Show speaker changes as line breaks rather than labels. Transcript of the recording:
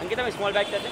Ang kita may small bike dati?